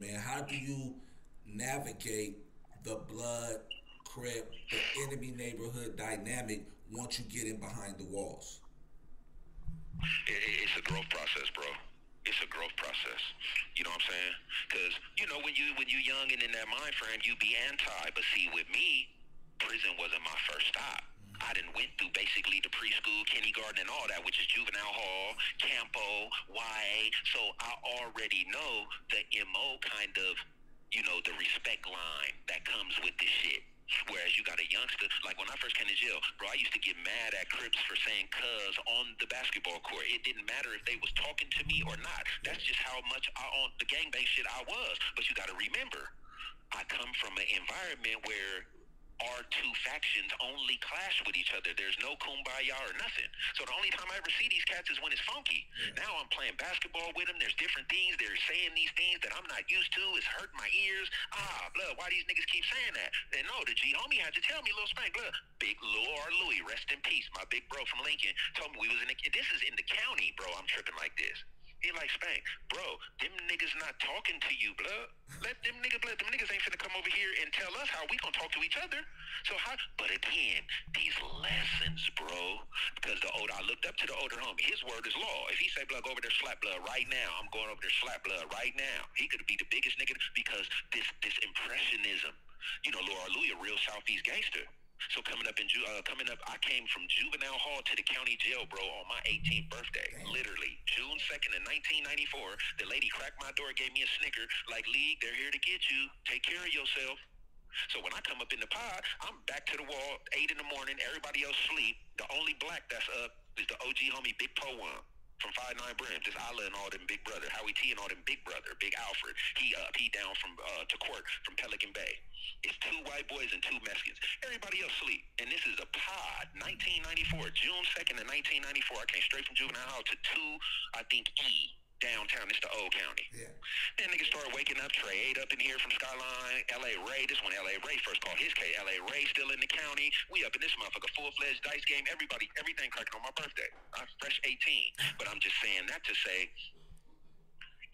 man, how do you navigate the blood, crip, the enemy neighborhood dynamic once you get in behind the walls? It's a growth process, bro. It's a growth process. You know what I'm saying? Because you know when you when you young and in that mind frame, you be anti. But see, with me, prison wasn't my first stop. I didn't went through basically the preschool, kindergarten, and all that, which is juvenile hall, campo, YA. So I already know the MO kind of, you know, the respect line that comes with this shit. Whereas you got a youngster, like when I first came to jail, bro, I used to get mad at Crips for saying cuz on the basketball court. It didn't matter if they was talking to me or not. That's just how much I on the gangbang shit I was. But you got to remember, I come from an environment where our two factions only clash with each other. There's no kumbaya or nothing. So the only time I ever see these cats is when it's funky. Yeah. Now I'm playing basketball with them. There's different things. They're saying these things that I'm not used to. It's hurting my ears. Ah, blood, why these niggas keep saying that? And no, the G homie had to tell me, Lil Spank, blood, big Lil R. Louis, rest in peace. My big bro from Lincoln told me we was in the, this is in the county, bro. I'm tripping like this. Like Spank, bro. Them niggas not talking to you, blood. Let them niggas, blood. Them niggas ain't finna come over here and tell us how we gonna talk to each other. So how? But again, these lessons, bro. Because the older I looked up to the older homie, his word is law. If he say, blood, go over there, slap blood right now. I'm going over there, slap blood right now. He could be the biggest nigga because this this impressionism. You know, Laura Louis, a real Southeast gangster. So coming up in Ju- uh, coming up, I came from juvenile hall to the county jail, bro, on my 18th birthday. Damn. Literally, June 2nd in 1994. The lady cracked my door, gave me a snicker, like, "League, they're here to get you. Take care of yourself." So when I come up in the pod, I'm back to the wall, eight in the morning. Everybody else sleep. The only black that's up is the OG homie Big Po One from Five Nine Brim, Just Allah and all them Big Brother. Howie T and all them Big Brother. Big Alfred. He up. He down from uh, to court from Pelican Bay. It's two white boys and two Mexicans. Everybody else sleep. And this is a pod. 1994, June 2nd of 1994. I came straight from juvenile hall to two, I think E downtown. It's the old county. Yeah. Then niggas started waking up. Trey eight up in here from Skyline. L.A. Ray. This one L.A. Ray first called his case. L.A. Ray still in the county. We up in this motherfucker full fledged dice game. Everybody, everything cracking on my birthday. I'm fresh 18. But I'm just saying that to say.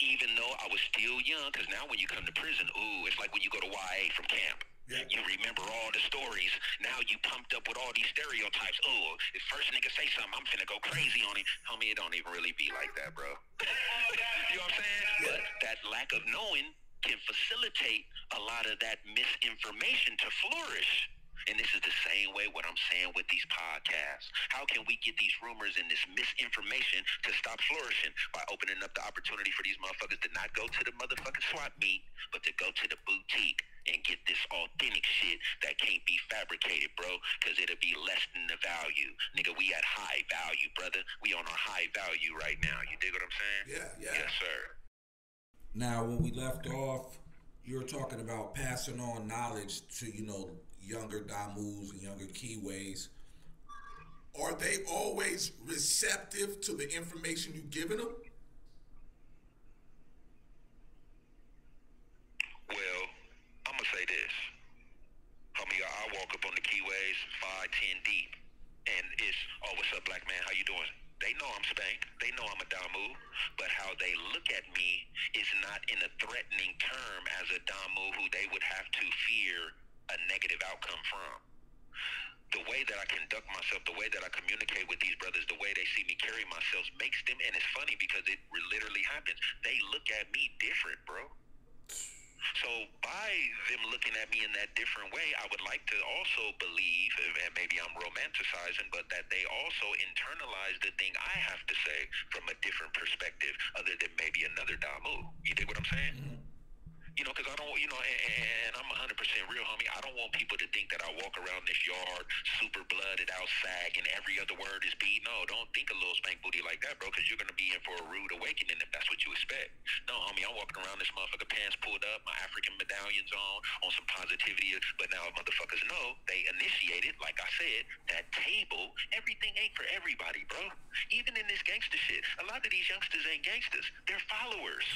Even though I was still young, because now when you come to prison, ooh, it's like when you go to YA from camp yeah. You remember all the stories. Now you pumped up with all these stereotypes. Oh, if first nigga say something, I'm finna go crazy on him. Homie, it don't even really be like that, bro. you know what I'm saying? Yeah. But that lack of knowing can facilitate a lot of that misinformation to flourish. And this is the same way what I'm saying with these podcasts. How can we get these rumors and this misinformation to stop flourishing by opening up the opportunity for these motherfuckers to not go to the motherfucking swap meet, but to go to the boutique and get this authentic shit that can't be fabricated, bro, because it'll be less than the value. Nigga, we at high value, brother. We on a high value right now. You dig what I'm saying? Yeah, yeah. Yes, sir. Now, when we left off, you were talking about passing on knowledge to, you know, younger Damus and younger Keyways. Are they always receptive to the information you've given them? Well, I'm gonna say this. Homie, I walk up on the keyways five, ten deep, and it's oh, what's up, black man? How you doing? They know I'm Spank. They know I'm a Damu, but how they look at me is not in a threatening term as a Damu who they would have to fear a negative outcome from. The way that I conduct myself, the way that I communicate with these brothers, the way they see me carry myself makes them, and it's funny because it literally happens. They look at me different, bro. So by them looking at me in that different way, I would like to also believe, and maybe I'm romanticizing, but that they also internalize the thing I have to say from a different perspective, other than maybe another Damu. You dig what I'm saying? Mm-hmm. You know, because I don't, you know, and, and I'm 100% real, homie. I don't want people to think that I walk around this yard super blooded out, sag, and every other word is beat. No, don't think a little spank booty like that, bro, because you're going to be in for a rude awakening if that's what you expect. No, homie, I'm walking around this motherfucker, pants pulled up, my African medallions on, on some positivity. But now motherfuckers know they initiated, like I said, that table, everything ain't for everybody, bro. Even in this gangster shit, a lot of these youngsters ain't gangsters. They're followers.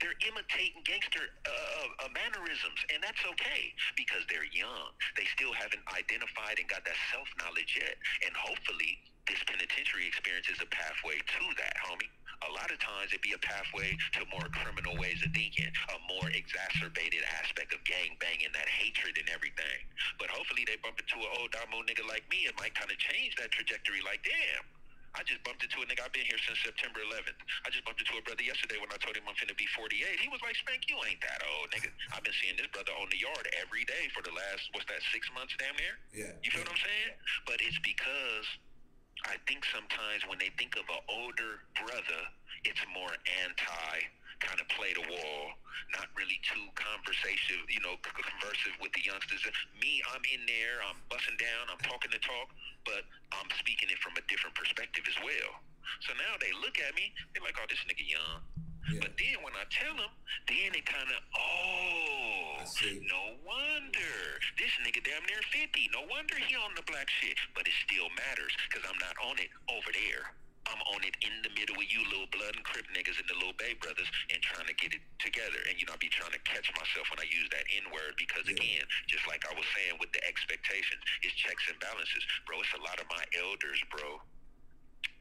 They're imitating gangster uh, uh, mannerisms, and that's okay because they're young. They still haven't identified and got that self knowledge yet. And hopefully, this penitentiary experience is a pathway to that, homie. a lot of times it be a pathway to more criminal ways of thinking, a more exacerbated aspect of gang banging, that hatred and everything. But hopefully they bump into an old Damu nigga like me, it might kind of change that trajectory. Like, damn. I just bumped into a nigga. I've been here since September 11th. I just bumped into a brother yesterday when I told him I'm finna be 48. He was like, Spank, you ain't that old, nigga. I've been seeing this brother on the yard every day for the last, what's that, six months damn near? Yeah. You feel yeah. what I'm saying? But it's because I think sometimes when they think of an older brother, it's more anti, kind of play the wall, not really too conversative, you know, conversive with the youngsters. Me, I'm in there, I'm busting down, I'm talking the talk, but I'm speaking it from a different perspective as well. So now they look at me, they're like, oh, this nigga young. Yeah. But then when I tell them, then they kind of, oh, no wonder. This nigga damn near 50. No wonder he on the black shit. But it still matters because I'm not on it over there. I'm on it in the middle with you little blood and crip niggas and the little Bay brothers and trying to get it together. And you know, I be trying to catch myself when I use that N word because Yeah. again, just like I was saying with the expectations, it's checks and balances. Bro, it's a lot of my elders, bro,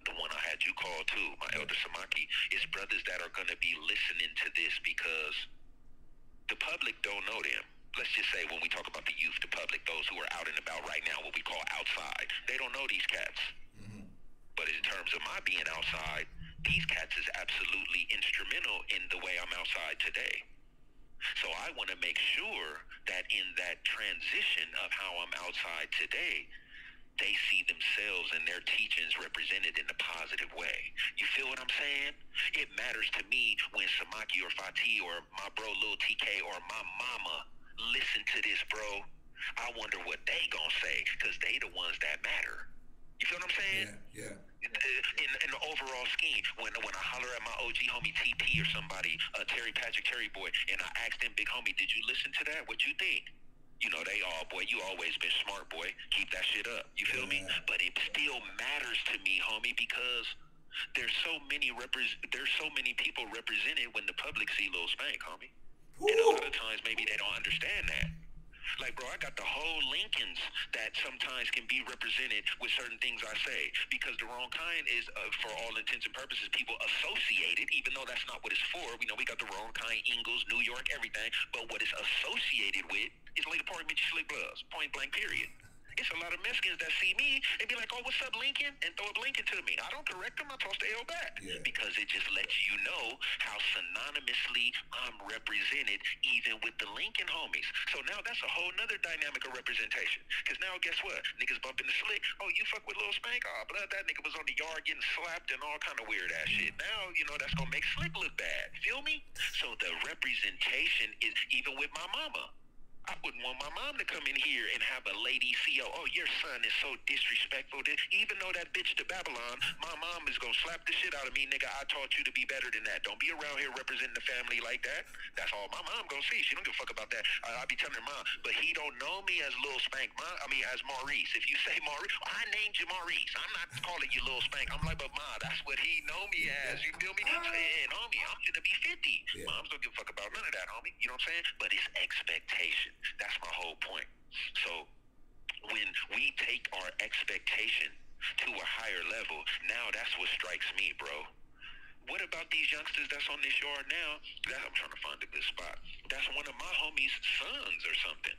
the one I had you call too, my elder Samaki, is brothers that are gonna be listening to this because the public don't know them. Let's just say when we talk about the youth, the public, those who are out and about right now, what we call outside, they don't know these cats. But in terms of my being outside, these cats is absolutely instrumental in the way I'm outside today. So I want to make sure that in that transition of how I'm outside today, they see themselves and their teachings represented in a positive way. You feel what I'm saying? It matters to me when Samaki or Fatih or my bro Lil TK or my mama listen to this, bro. I wonder what they gonna say because they the ones that matter. You feel what I'm saying? Yeah, yeah. in, in the overall scheme, when when I holler at my OG homie TP or somebody, uh, Terry Patrick, Terry Boy, and I ask them, big homie, did you listen to that? What you think? You know, they all, boy, you always been smart, boy. Keep that shit up. You feel me? Yeah. But it still matters to me, homie, because there's so many repres- there's so many people represented when the public see Lil Spank, homie. Ooh. And a lot of times maybe they don't understand that. Like, bro, I got the whole Lincolns that sometimes can be represented with certain things I say because the wrong kind is, uh, for all intents and purposes, people associated, even though that's not what it's for. We know we got the wrong kind, Ingles, New York, everything, but what it's associated with is Lake Park, Mitchell Slick Bloods, point blank, period. It's a lot of Mexicans that see me and be like, oh, what's up, Lincoln? And throw up Lincoln to me. I don't correct them. I toss the L back. Yeah. Because it just lets you know how synonymously I'm represented even with the Lincoln homies. So now that's a whole nother dynamic of representation. Because now guess what? Niggas bumping the slick. Oh, you fuck with Lil Spank? Oh, blood, that nigga was on the yard getting slapped and all kind of weird ass shit. Mm. Now, you know, that's going to make Slick look bad. Feel me? So the representation is even with my mama. I wouldn't want my mom to come in here and have a lady CEO. Oh, your son is so disrespectful. That even though that bitch to Babylon, my mom is gonna slap the shit out of me, nigga. I taught you to be better than that. Don't be around here representing the family like that. That's all my mom gonna see. She don't give a fuck about that. I, I be telling her mom, but he don't know me as Lil Spank. Ma, I mean, as Maurice. If you say Maurice, I named you Maurice. I'm not calling you Lil Spank. I'm like, but ma, that's what he know me as. You feel me? And homie, I'm gonna be 50. Yeah. Moms don't give a fuck about none of that, homie. You know what I'm saying? But it's expectation. That's my whole point. So when we take our expectation to a higher level, now that's what strikes me, bro. What about these youngsters that's on this yard now? That, I'm trying to find a good spot. That's one of my homies' sons or something.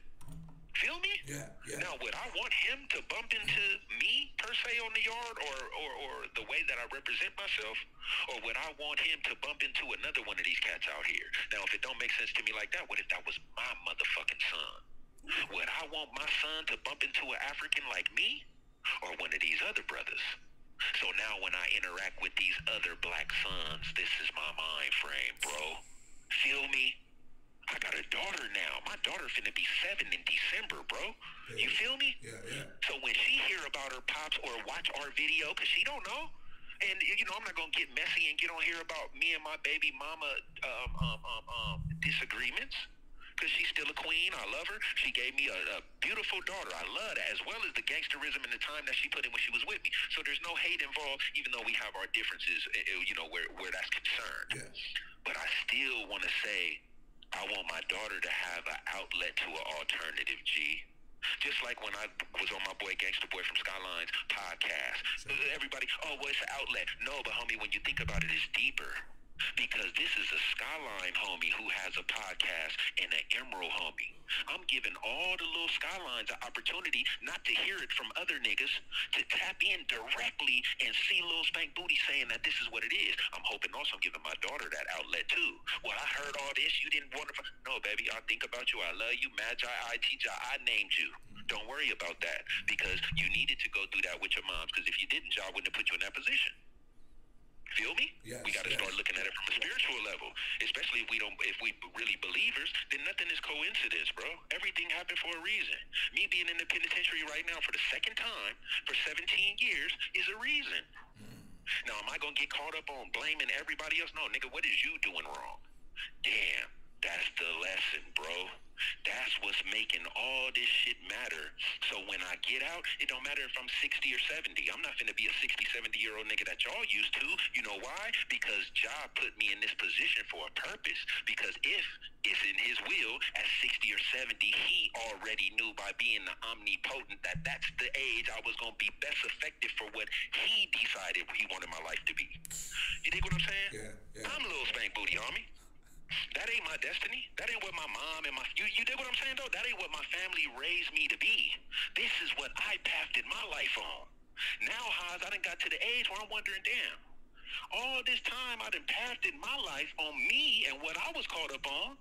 Feel me? Yeah, yeah. Now, would I want him to bump into me per se on the yard, or, or or the way that I represent myself, or would I want him to bump into another one of these cats out here? Now, if it don't make sense to me like that, what if that was my motherfucking son? Would I want my son to bump into an African like me, or one of these other brothers? So now, when I interact with these other black sons, this is my mind frame, bro. Feel me? I got a daughter now. My daughter's gonna be seven in December, bro. You feel me? Yeah, yeah. So when she hear about her pops or watch our video, cause she don't know, and you know I'm not gonna get messy and get on here about me and my baby mama um, um, um, um, disagreements. Cause she's still a queen. I love her. She gave me a, a beautiful daughter. I love that, as well as the gangsterism and the time that she put in when she was with me. So there's no hate involved, even though we have our differences. eh, eh, You know where where that's concerned. Yeah. But I still want to say, I want my daughter to have an outlet to an alternative G. Just like when I was on my boy Gangsta Boy from Skylines podcast. Everybody, oh, well, it's an outlet. No, but homie, when you think about it, it's deeper. Because this is a Skyline homie who has a podcast and an Emerald homie. I'm giving all the little Skylines an opportunity not to hear it from other niggas, to tap in directly and see Lil Spank Booty saying that this is what it is. I'm hoping also I'm giving my daughter that outlet too. Well, I heard all this. You didn't want to. No, baby, I think about you. I love you. Magi, I teach I named you. Don't worry about that because you needed to go through that with your moms because if you didn't, y'all wouldn't have put you in that position. Feel me? Yes, we got to yes. start looking at it from a spiritual level. Especially if we don't, if we really believers, then nothing is coincidence, bro. Everything happened for a reason. Me being in the penitentiary right now for the second time for 17 years is a reason. Hmm. Now, am I gonna get caught up on blaming everybody else? No, nigga. What is you doing wrong? Damn, that's the lesson, bro. That's what's making all this shit matter. So when I get out, it don't matter if I'm 60 or 70. I'm not finna be a 60, 70 year old nigga that y'all used to. You know why? Because Job put me in this position for a purpose. Because if it's in his will at 60 or 70, he already knew by being the omnipotent that that's the age I was gonna be best effective for what he decided he wanted my life to be. You dig what I'm saying? Yeah, yeah. I'm a little spank booty homie. That ain't my destiny. That ain't what my mom and my you you did what I'm saying though? That ain't what my family raised me to be. This is what I pathted my life on. Now, Haas, I done got to the age where I'm wondering, damn, all this time I done pathted my life on me and what I was caught up on.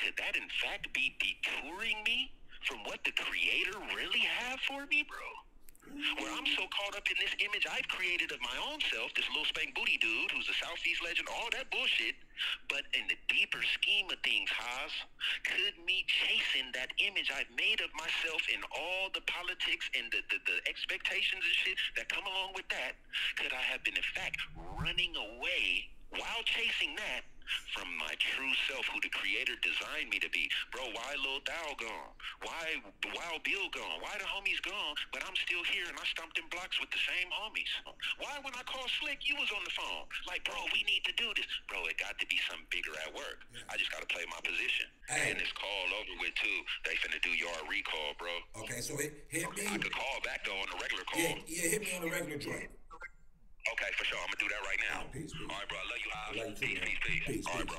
Could that in fact be detouring me from what the creator really have for me, bro? Where I'm so caught up in this image I've created of my own self, this little spank booty dude who's a Southeast legend, all that bullshit. But in the deeper scheme of things, Haas, could me chasing that image I've made of myself in all the politics and the, the, the expectations and shit that come along with that, could I have been in fact running away while chasing that from my true self, who the creator designed me to be. Bro, why Lil Thou gone? Why Wild Bill gone? Why the homies gone? But I'm still here and I stomped in blocks with the same homies. Why when I called Slick, you was on the phone? Like, bro, we need to do this. Bro, it got to be something bigger at work. I just got to play my position. Hey. And this call over with too. They finna do yard recall, bro. Okay, so hit, hit me. I could call back though on the regular call. Yeah, yeah, hit me on the regular joint. Okay, for sure. I'm gonna do that right now. Peace, peace. All right, bro. I love you. I love you. Peace, peace, peace. All right, bro.